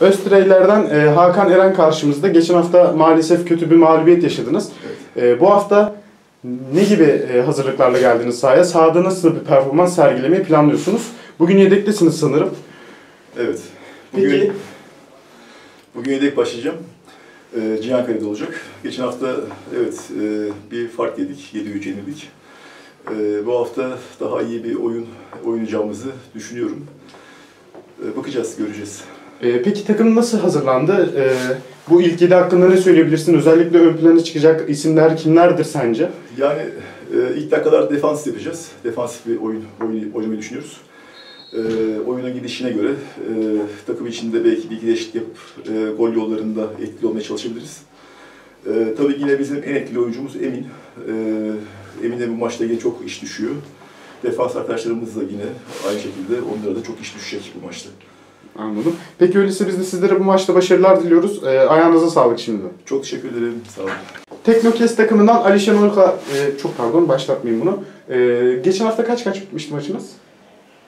Öztüreyler'den e, Hakan Eren karşımızda. Geçen hafta maalesef kötü bir mağlubiyet yaşadınız. E, bu hafta ne gibi e, hazırlıklarla geldiniz sahaya? Sahada nasıl bir performans sergilemeyi planlıyorsunuz? Bugün yedektesiniz sanırım. Evet. Bugün, Peki bugün yedek başlayacağım. Ee, Cihankale'de olacak. Geçen hafta evet e, bir fark yedik. 7-3 yenildik. Ee, bu hafta daha iyi bir oyun oynayacağımızı düşünüyorum. Ee, bakacağız, göreceğiz. E, peki takım nasıl hazırlandı? E, bu ilk yedi hakkında ne söyleyebilirsin? Özellikle ön plana çıkacak isimler kimlerdir sence? Yani e, ilk dakikalar defans yapacağız. Defansif bir oyun, oyun oynamayı düşünüyoruz. E, oyunun gidişine göre e, takım içinde belki bir iki değişiklik yapıp e, gol yollarında etkili olmaya çalışabiliriz. E, tabii yine bizim en etkili oyuncumuz Emin. E, Emin'e bu maçta yine çok iş düşüyor. Defans arkadaşlarımız da yine aynı şekilde onlara da çok iş düşecek bu maçta. Anladım. Peki öyleyse biz de sizlere bu maçta başarılar diliyoruz. E, ayağınıza sağlık şimdi. Çok teşekkür ederim. Sağ olun. Teknokes takımından Alişan Orka, e, çok pardon başlatmayayım bunu. E, geçen hafta kaç kaç bitmişti maçınız?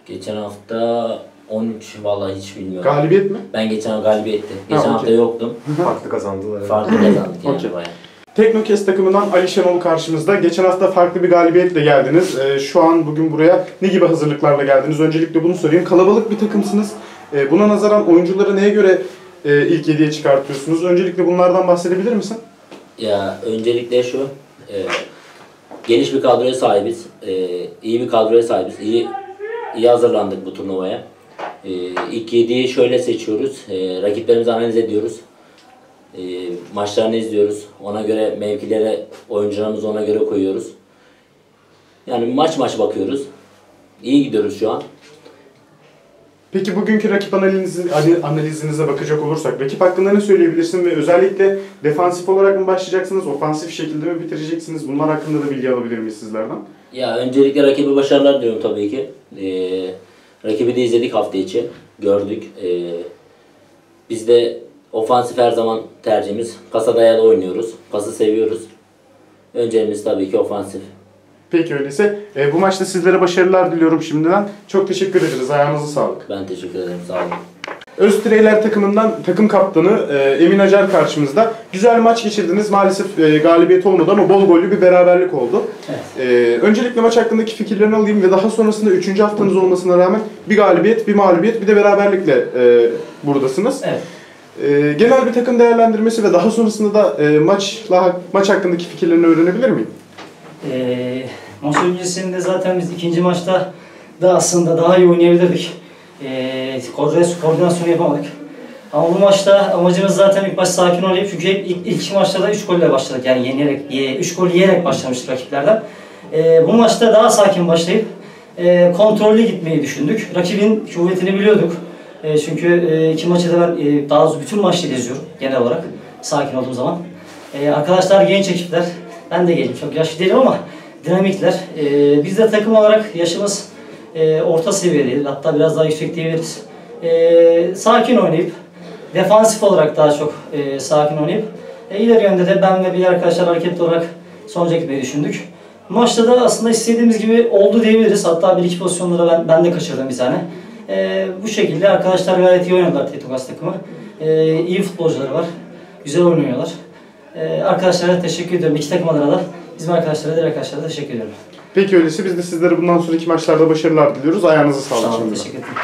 Geçen hafta 13 vallahi hiç bilmiyorum. Galibiyet mi? ben geçen galibiyetti. Geçen Ha, hafta okey. yoktum. Farklı kazandılar. Farklı kazandık yani Okey. bayağı. Teknokes takımından Ali Şenol karşımızda. Geçen hafta farklı bir galibiyetle geldiniz. E, şu an bugün buraya ne gibi hazırlıklarla geldiniz? Öncelikle bunu sorayım. Kalabalık bir takımsınız. E, buna nazaran oyuncuları neye göre e, ilk yediye çıkartıyorsunuz? Öncelikle bunlardan bahsedebilir misin? Ya öncelikle şu, e, geniş bir kadroya sahibiz. E, iyi bir kadroya sahibiz. İyi iyi hazırlandık bu turnuvaya. E, ilk yediği şöyle seçiyoruz. E, rakiplerimizi analiz ediyoruz. E, maçlarını izliyoruz. Ona göre mevkilere, oyuncularımızı ona göre koyuyoruz. Yani maç maç bakıyoruz. İyi gidiyoruz şu an. Peki bugünkü rakip analizi, ani- analizinize bakacak olursak rakip hakkında ne söyleyebilirsin ve özellikle defansif olarak mı başlayacaksınız, ofansif şekilde mi bitireceksiniz? Bunlar hakkında da bilgi alabilir miyiz sizlerden? Ya öncelikle rakibe başarılar diliyorum tabii ki. Ee, rakibi de izledik hafta içi. Gördük. Ee, biz de ofansif her zaman tercihimiz. Kasa dayalı oynuyoruz. Pası seviyoruz. Önceliğimiz tabii ki ofansif. Peki öyleyse e, bu maçta sizlere başarılar diliyorum şimdiden. Çok teşekkür ederiz. Ayağınıza sağlık. Ben teşekkür ederim. Sağ olun. Öztüreyler takımından takım kaptanı e, Emin Acar karşımızda. Güzel maç geçirdiniz. Maalesef e, galibiyet olmadı ama bol gollü bir beraberlik oldu. E, öncelikle maç hakkındaki fikirlerini alayım ve daha sonrasında 3. haftanız olmasına rağmen bir galibiyet, bir mağlubiyet, bir de beraberlikle e, buradasınız. Evet. E, genel bir takım değerlendirmesi ve daha sonrasında da e, maçla maç hakkındaki fikirlerini öğrenebilir miyim? Ee, maç öncesinde zaten biz ikinci maçta da aslında daha iyi oynayabilirdik. Ee, koordinasyon, yapamadık. Ama bu maçta amacımız zaten ilk baş sakin oynayıp çünkü hep ilk, ilk maçta da 3 golle başladık. Yani yeniyerek, 3 gol yiyerek başlamıştık rakiplerden. Ee, bu maçta daha sakin başlayıp e, kontrollü gitmeyi düşündük. Rakibin kuvvetini biliyorduk. E, çünkü e, iki maçı da ben e, daha bütün maçları izliyorum genel olarak sakin olduğum zaman. E, arkadaşlar genç ekipler. Ben de gencim çok yaşlı değilim ama dinamikler. E, biz de takım olarak yaşımız e, orta seviyedeydi. Hatta biraz daha yüksek diyebiliriz. E, sakin oynayıp defansif olarak daha çok e, sakin oynayıp e, ileri yönde de ben ve bir arkadaşlar hareketli olarak sonuca gitmeyi düşündük. Maçta da aslında istediğimiz gibi oldu diyebiliriz. Hatta bir iki pozisyonlara ben, ben de kaçırdım bir tane. E, bu şekilde arkadaşlar gayet iyi oynadılar Tetogas takımı. E, iyi futbolcuları var. Güzel oynuyorlar. E, arkadaşlara teşekkür ediyorum. İki takım adına da bizim arkadaşlara, diğer arkadaşlara da teşekkür ediyorum. Peki öyleyse biz de sizlere bundan sonraki maçlarda başarılar diliyoruz. Ayağınıza sağlık Sağ olun, teşekkür ederim.